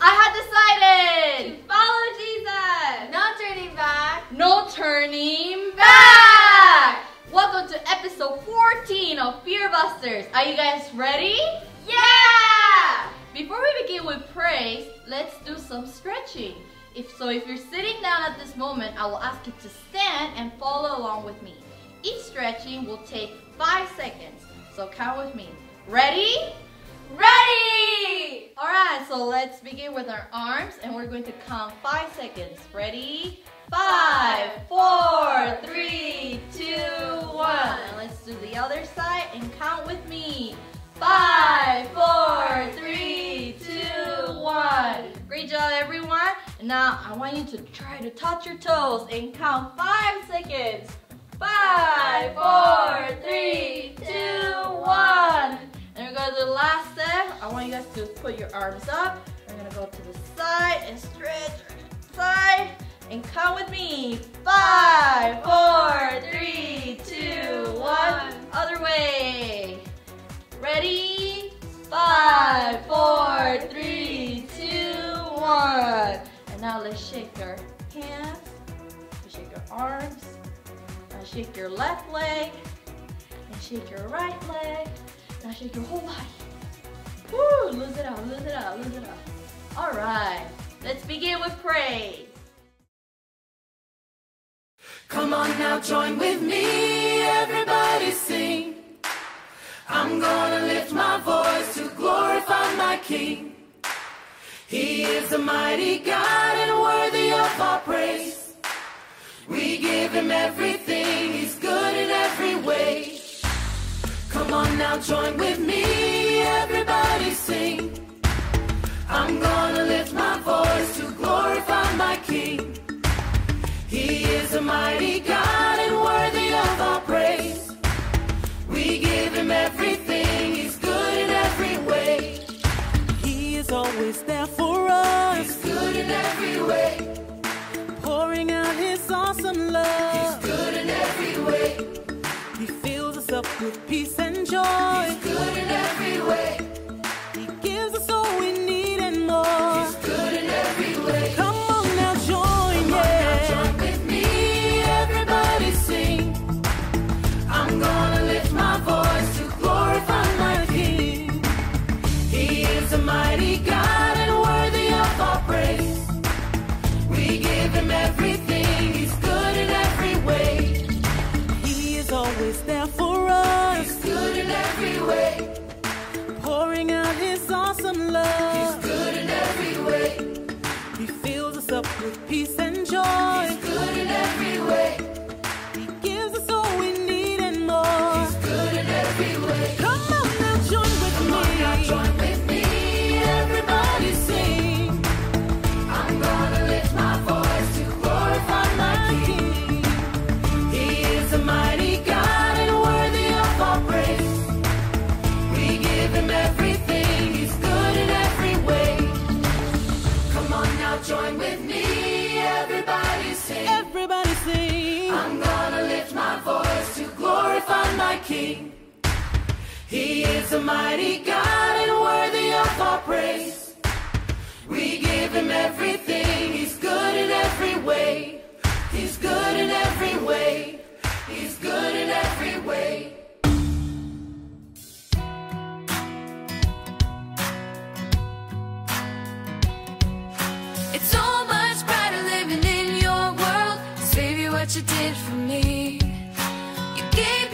I had decided! To follow Jesus. No turning back! No turning back! Welcome to episode 14 of Fearbusters. Are you guys ready? Yeah. Before we begin with praise, let's do some stretching. If so, if you're sitting down at this moment, I will ask you to stand and follow along with me. Each stretching will take five seconds. So count with me. Ready? Ready. Alright, so let's begin with our arms and we're going to count five seconds. Ready? Five, four, three, two, one. And let's do the other side and count with me. Five, four, three, two, one. Great job, everyone. And now I want you to try to touch your toes and count five seconds. Five, four, three, two, one. We're gonna the last step. I want you guys to put your arms up. We're gonna go to the side and stretch side and count with me. Five, four, three, two, one. Other way. Ready? Five, four, three, two, one. And now let's shake our hands. Shake your arms. Shake your left leg. And shake your right leg. Now shake your whole body. Woo! Lose it out, lose it out, lose it out. Alright, let's begin with praise. Come on now, join with me, everybody sing. I'm gonna lift my voice to glorify my King. He is a mighty God and worthy of our praise. We give him everything, he's good in every way. Come on now, join with me, everybody sing. I'm gonna lift my voice to glorify my King. He is a mighty God and worthy of our praise. We give him everything, he's good in every way. He is always there for us, He's good in every way, pouring out His awesome love. he's good in every way, He fills us up with peace and joy. Is a mighty God and worthy of our praise. We give him everything, he's good in every way. He's good in every way. He's good in every way. It's so much brighter living in your world. Savior, what you did for me. You gave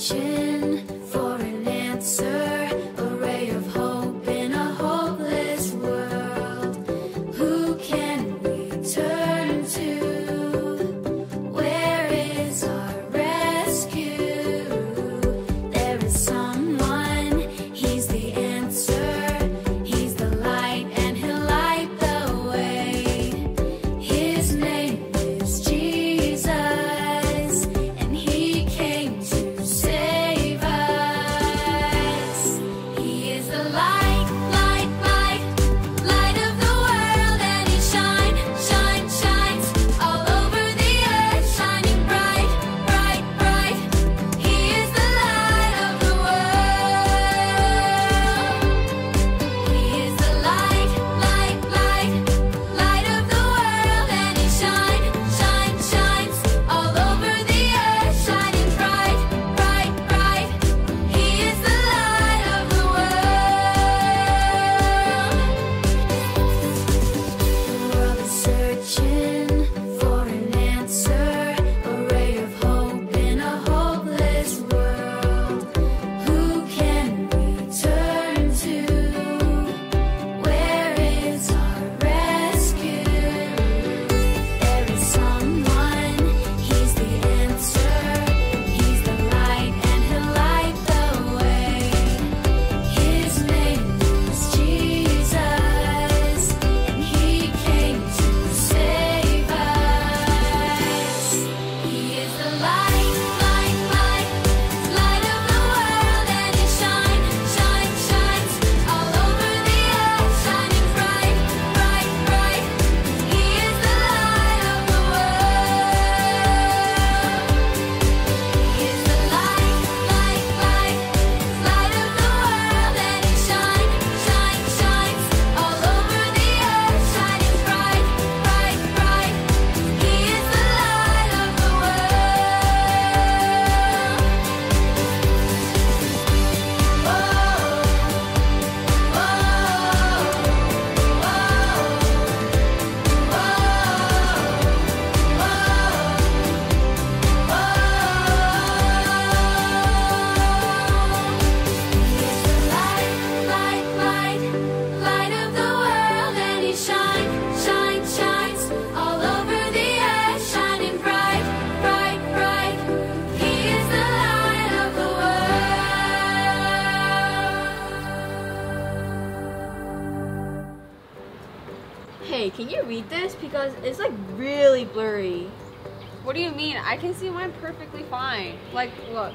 searching I can see mine perfectly fine. Like, look.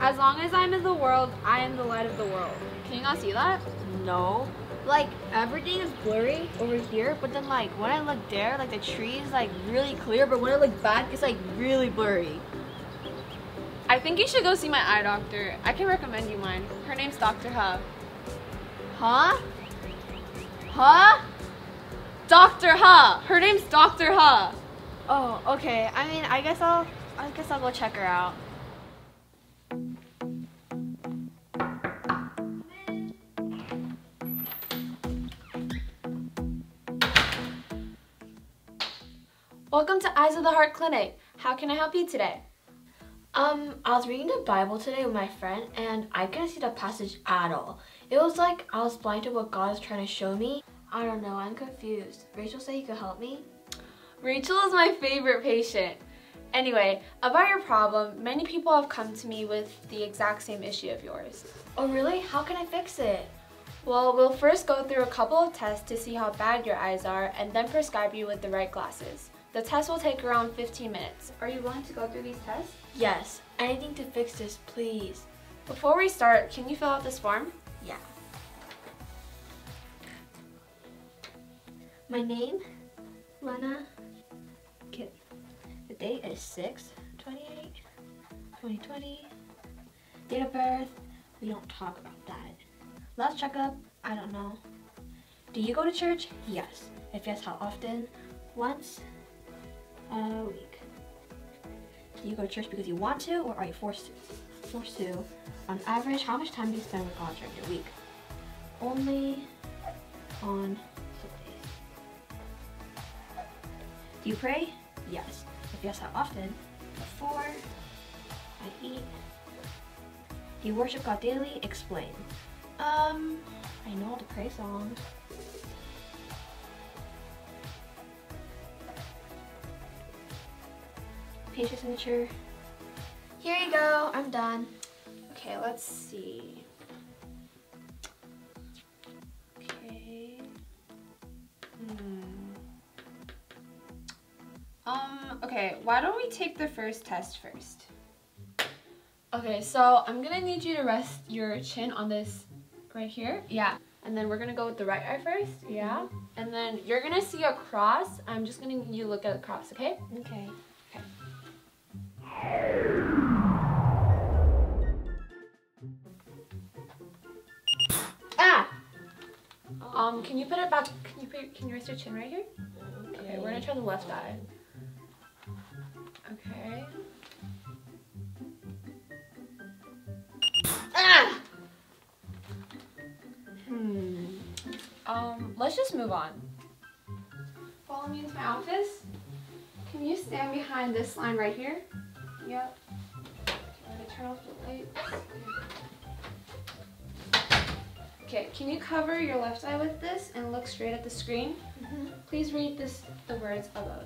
As long as I'm in the world, I am the light of the world. Can you not see that? No. Like everything is blurry over here, but then like when I look there, like the tree is like really clear, but when I look back, it's like really blurry. I think you should go see my eye doctor. I can recommend you mine. Her name's Dr. Ha. Huh? Huh? Dr. Ha! Her name's Dr. Ha! Oh, okay. I mean, I guess I'll, I guess I'll go check her out. Welcome to Eyes of the Heart Clinic. How can I help you today? Um, I was reading the Bible today with my friend, and I couldn't see the passage at all. It was like I was blind to what God is trying to show me. I don't know, I'm confused. Rachel said you could help me. Rachel is my favorite patient. Anyway, about your problem, many people have come to me with the exact same issue of yours. Oh, really? How can I fix it? Well, we'll first go through a couple of tests to see how bad your eyes are and then prescribe you with the right glasses. The test will take around 15 minutes. Are you willing to go through these tests? Yes, anything to fix this, please. Before we start, can you fill out this form? Yeah. My name, Lena. Date is 6 28 2020. Date of birth, we don't talk about that. Last checkup, I don't know. Do you go to church? Yes. If yes, how often? Once a week. Do you go to church because you want to or are you forced to? Forced to. On average, how much time do you spend with God during your week? Only on Sundays. Do you pray? Yes. If yes, how often? Before I eat, Do you worship God daily? Explain. Um, I know the praise song. Page your signature. Here you go. I'm done. Okay, let's see. Okay, why don't we take the first test first? Okay, so I'm gonna need you to rest your chin on this right here. Yeah. And then we're gonna go with the right eye first. Yeah. And then you're gonna see a cross. I'm just gonna need you to look at the cross, okay? Okay. Ah! Um, can you put it back? Can you put, can you rest your chin right here? Okay, we're gonna try the left eye. Um, let's just move on. Follow me into my office. Can you stand behind this line right here? Yep. Turn off the lights. Okay, can you cover your left eye with this and look straight at the screen? Please read this the words above.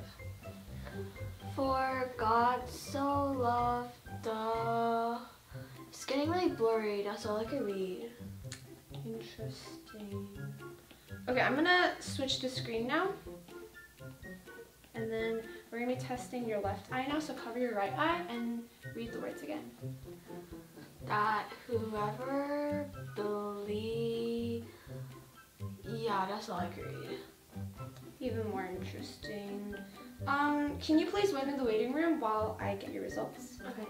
For God so loved the. It's getting really blurry. That's all I can read. Interesting. Okay, I'm gonna switch the screen now. And then we're gonna be testing your left eye now, so cover your right eye and read the words again. That whoever believe. Yeah, that's all I can read. Even more interesting. Um, can you please wait in the waiting room while I get your results? Okay.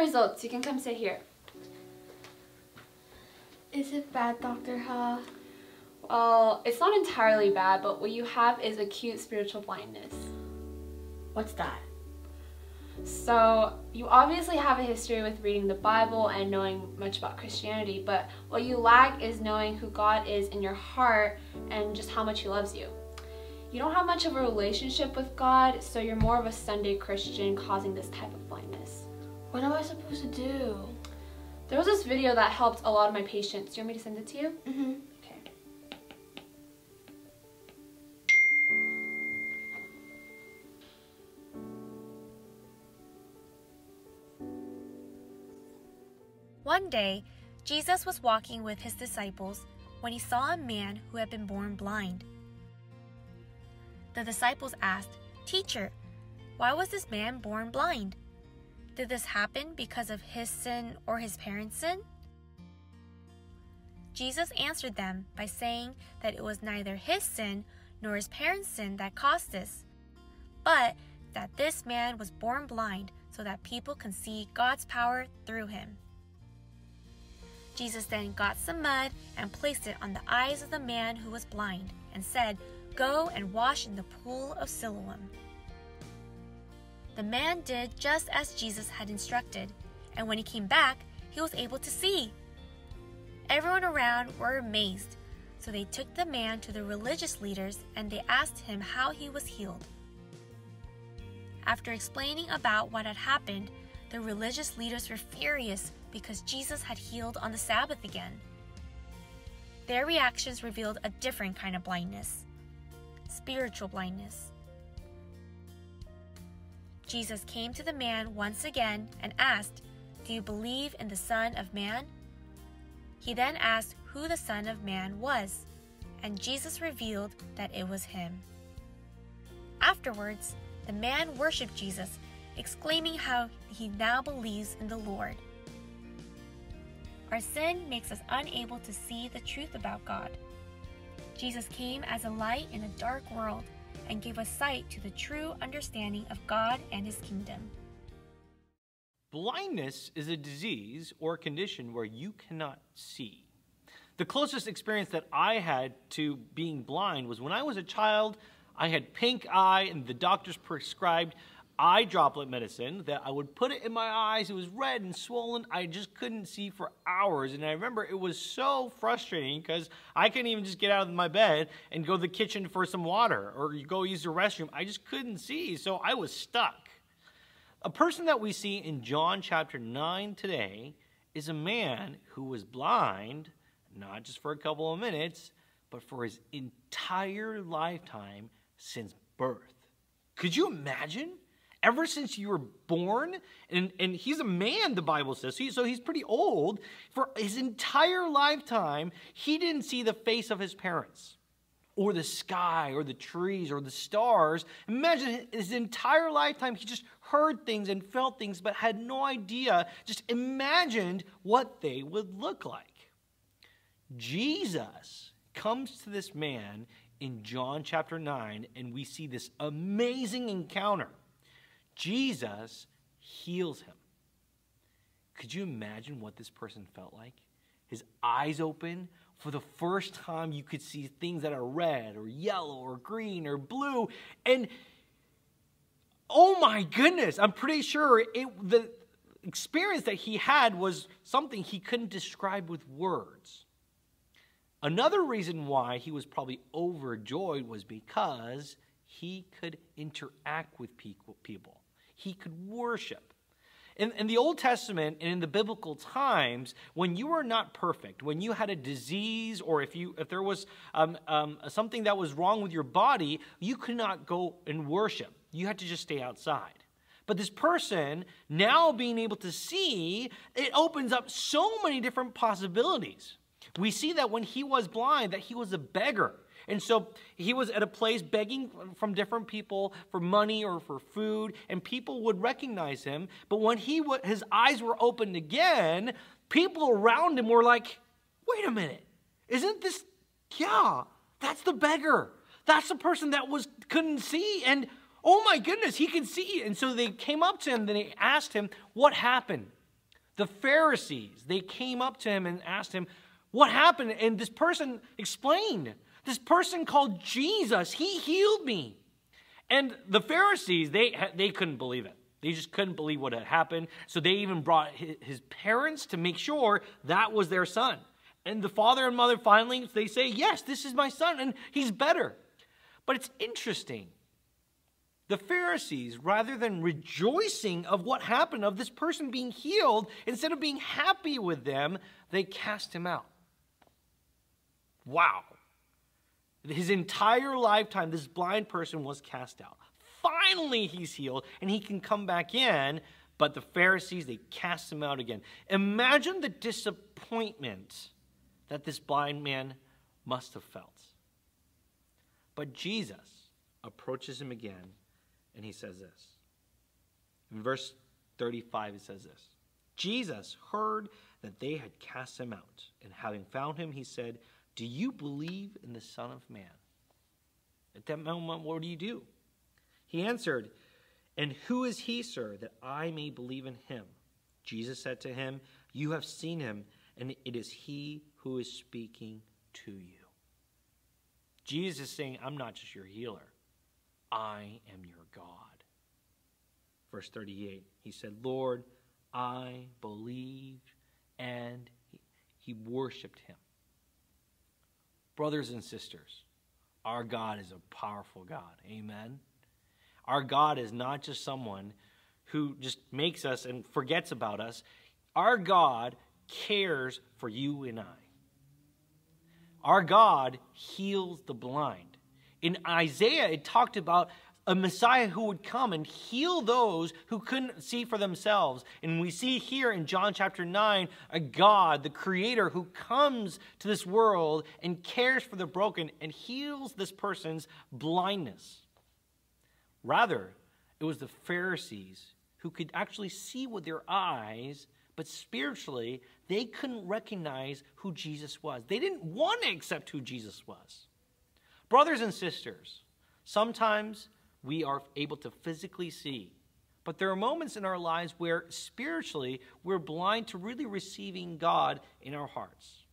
Results. You can come sit here. Is it bad, Dr. Ha? Well, it's not entirely bad, but what you have is acute spiritual blindness. What's that? So, you obviously have a history with reading the Bible and knowing much about Christianity, but what you lack is knowing who God is in your heart and just how much He loves you. You don't have much of a relationship with God, so you're more of a Sunday Christian causing this type of blindness. What am I supposed to do? There was this video that helped a lot of my patients. Do you want me to send it to you? Mm-hmm. Okay. One day, Jesus was walking with his disciples when he saw a man who had been born blind. The disciples asked, Teacher, why was this man born blind? Did this happen because of his sin or his parents' sin? Jesus answered them by saying that it was neither his sin nor his parents' sin that caused this, but that this man was born blind so that people can see God's power through him. Jesus then got some mud and placed it on the eyes of the man who was blind and said, Go and wash in the pool of Siloam. The man did just as Jesus had instructed, and when he came back, he was able to see. Everyone around were amazed, so they took the man to the religious leaders and they asked him how he was healed. After explaining about what had happened, the religious leaders were furious because Jesus had healed on the Sabbath again. Their reactions revealed a different kind of blindness spiritual blindness. Jesus came to the man once again and asked, Do you believe in the Son of Man? He then asked who the Son of Man was, and Jesus revealed that it was him. Afterwards, the man worshiped Jesus, exclaiming how he now believes in the Lord. Our sin makes us unable to see the truth about God. Jesus came as a light in a dark world and gave us sight to the true understanding of God and His kingdom. Blindness is a disease or condition where you cannot see. The closest experience that I had to being blind was when I was a child. I had pink eye, and the doctors prescribed eye droplet medicine that I would put it in my eyes. It was red and swollen. I just couldn't see for hours. And I remember it was so frustrating because I couldn't even just get out of my bed and go to the kitchen for some water or go use the restroom. I just couldn't see. So I was stuck. A person that we see in John chapter 9 today is a man who was blind, not just for a couple of minutes, but for his entire lifetime since birth. Could you imagine? Ever since you were born. And, and he's a man, the Bible says, so he's pretty old. For his entire lifetime, he didn't see the face of his parents or the sky or the trees or the stars. Imagine his entire lifetime, he just heard things and felt things, but had no idea, just imagined what they would look like. Jesus comes to this man in John chapter 9, and we see this amazing encounter Jesus heals him. Could you imagine what this person felt like? His eyes open. For the first time, you could see things that are red or yellow or green or blue. And oh my goodness, I'm pretty sure it, the experience that he had was something he couldn't describe with words. Another reason why he was probably overjoyed was because he could interact with people he could worship. In, in, the Old Testament and in the biblical times, when you were not perfect, when you had a disease or if, you, if there was um, um, something that was wrong with your body, you could not go and worship. You had to just stay outside. But this person, now being able to see, it opens up so many different possibilities. We see that when he was blind, that he was a beggar. And so he was at a place begging from different people for money or for food, and people would recognize him. But when he w- his eyes were opened again, people around him were like, wait a minute, isn't this, yeah, that's the beggar. That's the person that was couldn't see. And oh my goodness, he can see. And so they came up to him, and they asked him, what happened? The Pharisees, they came up to him and asked him, what happened? And this person explained this person called Jesus, he healed me. And the Pharisees, they, they couldn't believe it. They just couldn't believe what had happened. So they even brought his parents to make sure that was their son. And the father and mother finally, they say, yes, this is my son, and he's better. But it's interesting. The Pharisees, rather than rejoicing of what happened, of this person being healed, instead of being happy with them, they cast him out. Wow. His entire lifetime, this blind person was cast out. Finally, he's healed and he can come back in, but the Pharisees, they cast him out again. Imagine the disappointment that this blind man must have felt. But Jesus approaches him again and he says this. In verse 35, it says this Jesus heard that they had cast him out, and having found him, he said, do you believe in the Son of Man? At that moment, what do you do? He answered, And who is he, sir, that I may believe in him? Jesus said to him, You have seen him, and it is he who is speaking to you. Jesus is saying, I'm not just your healer, I am your God. Verse 38, he said, Lord, I believe, and he, worshiped him. Brothers and sisters, our God is a powerful God. Amen. Our God is not just someone who just makes us and forgets about us. Our God cares for you and I. Our God heals the blind. In Isaiah, it talked about a Messiah who would come and heal those who couldn't see for themselves. And we see here in John chapter 9 a God, the Creator, who comes to this world and cares for the broken and heals this person's blindness. Rather, it was the Pharisees who could actually see with their eyes, but spiritually, they couldn't recognize who Jesus was. They didn't want to accept who Jesus was. Brothers and sisters, sometimes we are able to physically see, But there are moments in our lives where spiritually we're blind to really receiving God in our hearts.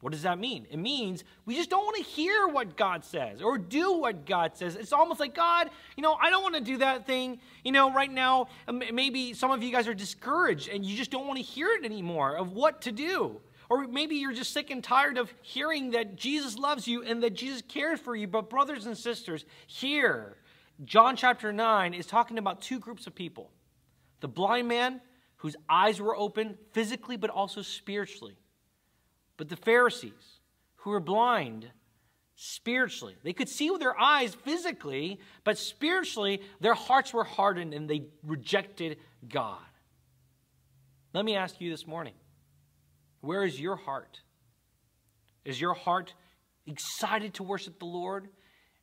What does that mean? It means we just don't want to hear what God says or do what God says. It's almost like, God, you know, I don't want to do that thing. You know, right now, um, maybe some of you guys are discouraged and you just don't want to hear it anymore of what to do. Or maybe you're just sick and tired of hearing that Jesus loves you and that Jesus cares for you. But, brothers and sisters, here, John chapter 9 is talking about two groups of people the blind man whose eyes were open physically but also spiritually but the Pharisees, who were blind spiritually, they could see with their eyes physically, but spiritually, their hearts were hardened and they rejected God. Let me ask you this morning where is your heart? Is your heart excited to worship the Lord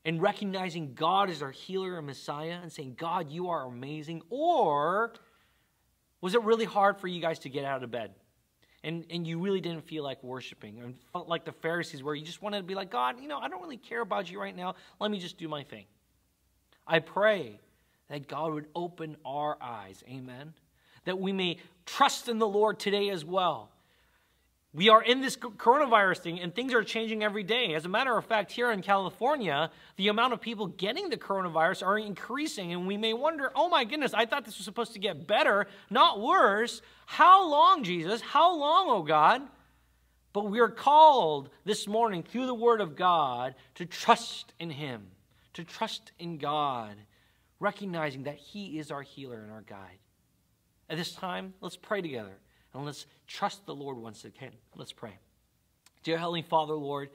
and recognizing God as our healer and Messiah and saying, God, you are amazing? Or was it really hard for you guys to get out of bed? and, and you really didn't feel like worshiping and felt like the Pharisees where you just wanted to be like, God, you know, I don't really care about you right now. Let me just do my thing. I pray that God would open our eyes, amen, that we may trust in the Lord today as well we are in this coronavirus thing and things are changing every day. As a matter of fact, here in California, the amount of people getting the coronavirus are increasing, and we may wonder, oh my goodness, I thought this was supposed to get better, not worse. How long, Jesus? How long, oh God? But we are called this morning through the Word of God to trust in Him, to trust in God, recognizing that He is our healer and our guide. At this time, let's pray together. And let's trust the Lord once again. Let's pray. Dear Heavenly Father, Lord,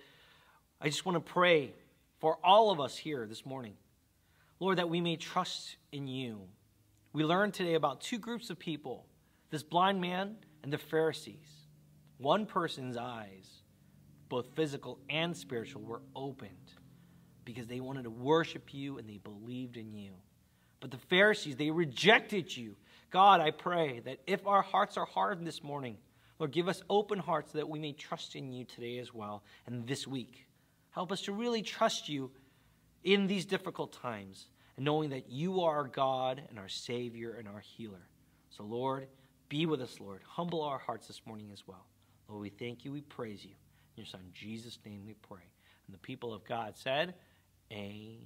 I just want to pray for all of us here this morning. Lord, that we may trust in you. We learned today about two groups of people this blind man and the Pharisees. One person's eyes, both physical and spiritual, were opened because they wanted to worship you and they believed in you. But the Pharisees, they rejected you God, I pray that if our hearts are hardened this morning, Lord, give us open hearts so that we may trust in you today as well and this week. Help us to really trust you in these difficult times and knowing that you are our God and our Savior and our healer. So, Lord, be with us, Lord. Humble our hearts this morning as well. Lord, we thank you. We praise you. In your Son, Jesus' name, we pray. And the people of God said, Amen.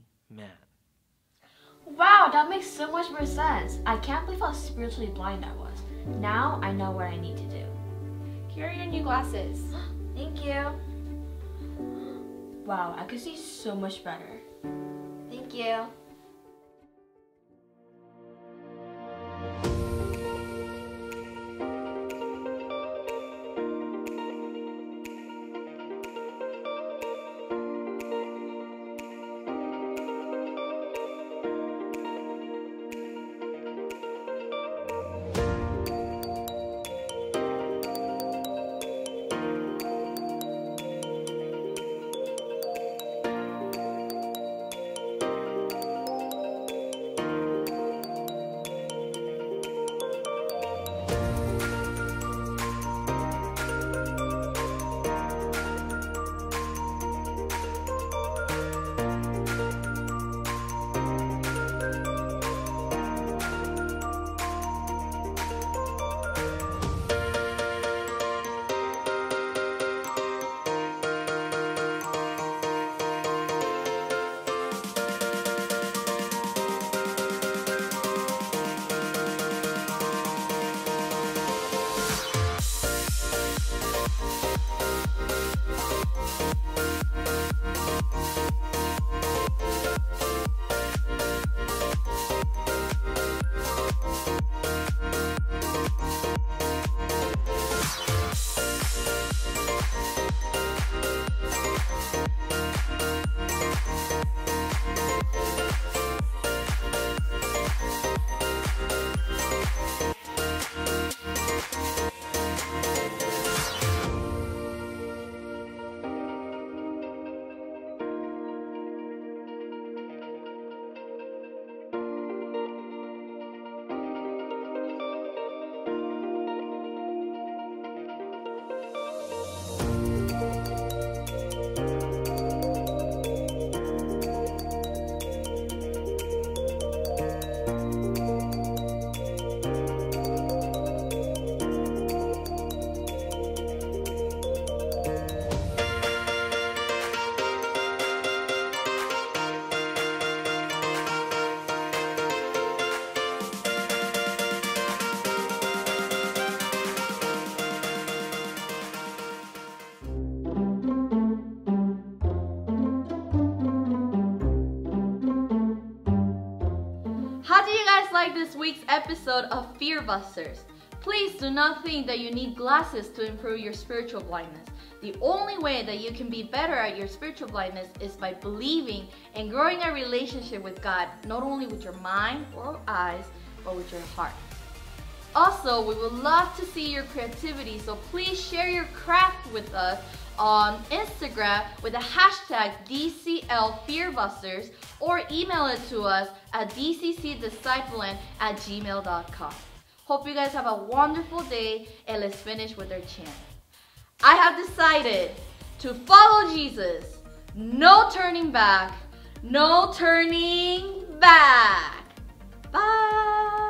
Wow, that makes so much more sense. I can't believe how spiritually blind I was. Now I know what I need to do. Here are your new glasses. Thank you. Wow, I could see so much better. Thank you. Like this week's episode of Fear Busters? Please do not think that you need glasses to improve your spiritual blindness. The only way that you can be better at your spiritual blindness is by believing and growing a relationship with God, not only with your mind or eyes, but with your heart. Also, we would love to see your creativity, so please share your craft with us on Instagram with the hashtag DCLFearbusters or email it to us at dccdiscipleland at gmail.com. Hope you guys have a wonderful day and let's finish with our chant. I have decided to follow Jesus. No turning back. No turning back. Bye.